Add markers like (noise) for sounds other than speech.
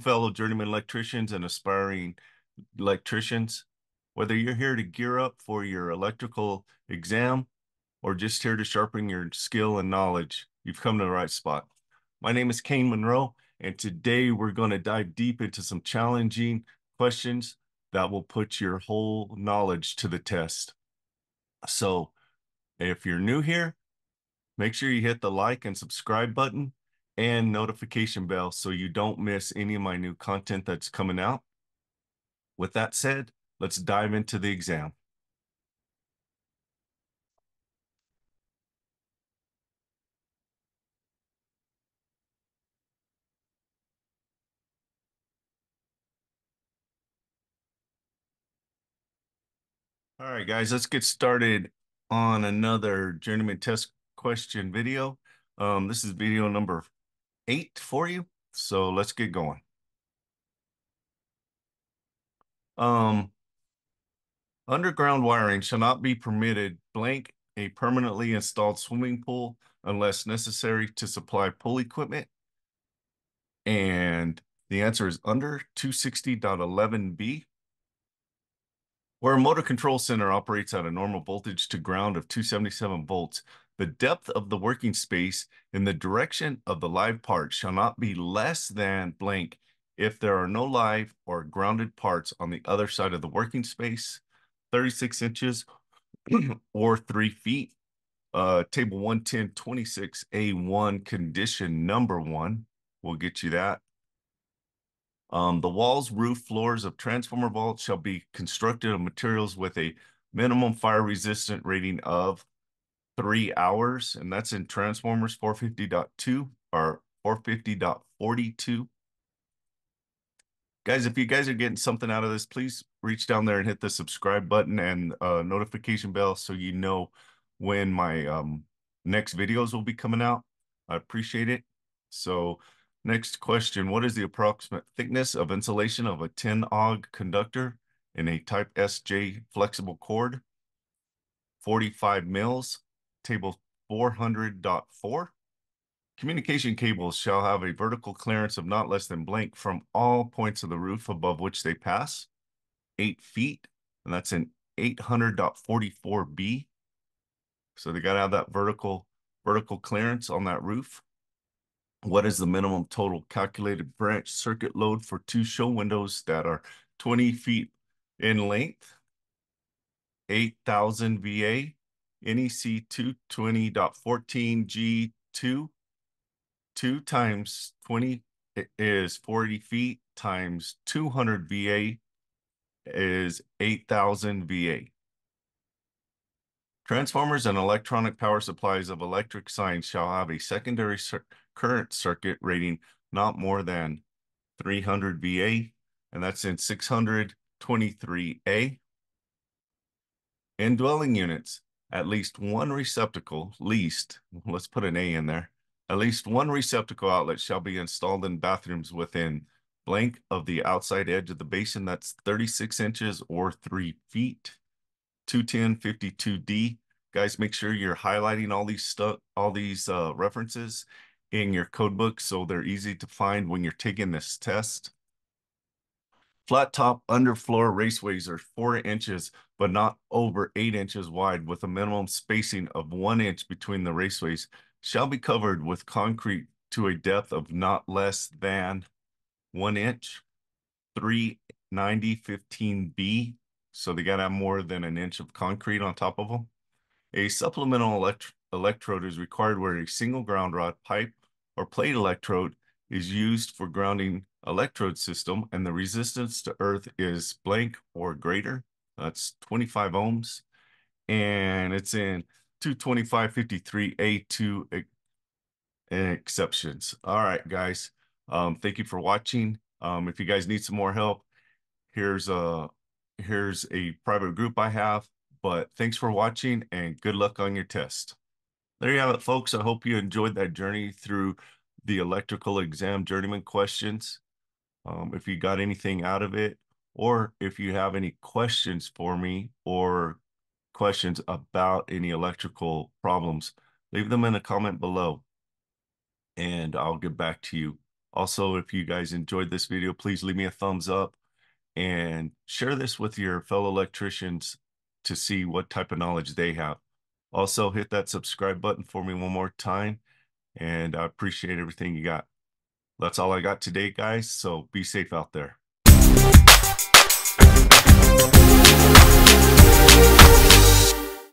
fellow journeyman electricians and aspiring electricians. Whether you're here to gear up for your electrical exam or just here to sharpen your skill and knowledge, you've come to the right spot. My name is Kane Monroe, and today we're going to dive deep into some challenging questions that will put your whole knowledge to the test. So if you're new here, make sure you hit the like and subscribe button and notification bell so you don't miss any of my new content that's coming out. With that said, let's dive into the exam. All right, guys, let's get started on another journeyman test question video. Um, this is video number eight for you. So let's get going. Um, underground wiring shall not be permitted blank a permanently installed swimming pool unless necessary to supply pool equipment. And the answer is under 260.11b. Where a motor control center operates at a normal voltage to ground of 277 volts, the depth of the working space in the direction of the live part shall not be less than blank if there are no live or grounded parts on the other side of the working space, 36 inches (clears throat) or 3 feet. Uh, table 110 26A1 condition number one will get you that. Um, the walls, roof, floors of transformer vaults shall be constructed of materials with a minimum fire resistant rating of three hours, and that's in Transformers 450.2 or 450.42. Guys, if you guys are getting something out of this, please reach down there and hit the subscribe button and uh, notification bell so you know when my um, next videos will be coming out. I appreciate it. So next question, what is the approximate thickness of insulation of a 10 AWG conductor in a type SJ flexible cord? 45 mils table 400.4. Communication cables shall have a vertical clearance of not less than blank from all points of the roof above which they pass, eight feet, and that's in 800.44b. So they got to have that vertical vertical clearance on that roof. What is the minimum total calculated branch circuit load for two show windows that are 20 feet in length? 8,000 VA NEC 220.14 G2 2 times 20 is 40 feet times 200 VA is 8,000 VA. Transformers and electronic power supplies of electric signs shall have a secondary cir current circuit rating not more than 300 VA, and that's in 623A. In dwelling units, at least one receptacle, least, let's put an A in there, at least one receptacle outlet shall be installed in bathrooms within blank of the outside edge of the basin. That's 36 inches or three feet. 21052D. Guys, make sure you're highlighting all these stuff, all these uh, references in your code book so they're easy to find when you're taking this test. Flat top underfloor raceways are four inches, but not over eight inches wide with a minimum spacing of one inch between the raceways shall be covered with concrete to a depth of not less than one inch, 39015B. So they got to have more than an inch of concrete on top of them. A supplemental elect electrode is required where a single ground rod pipe or plate electrode is used for grounding electrode system and the resistance to earth is blank or greater. That's 25 ohms. And it's in 225.53A2 exceptions. All right, guys. Um, thank you for watching. Um, if you guys need some more help, here's a here's a private group I have. But thanks for watching and good luck on your test. There you have it, folks. I hope you enjoyed that journey through the electrical exam journeyman questions. Um, if you got anything out of it, or if you have any questions for me or questions about any electrical problems, leave them in a comment below and I'll get back to you Also, if you guys enjoyed this video, please leave me a thumbs up and share this with your fellow electricians to see what type of knowledge they have. Also, hit that subscribe button for me one more time, and I appreciate everything you got. That's all I got today, guys, so be safe out there.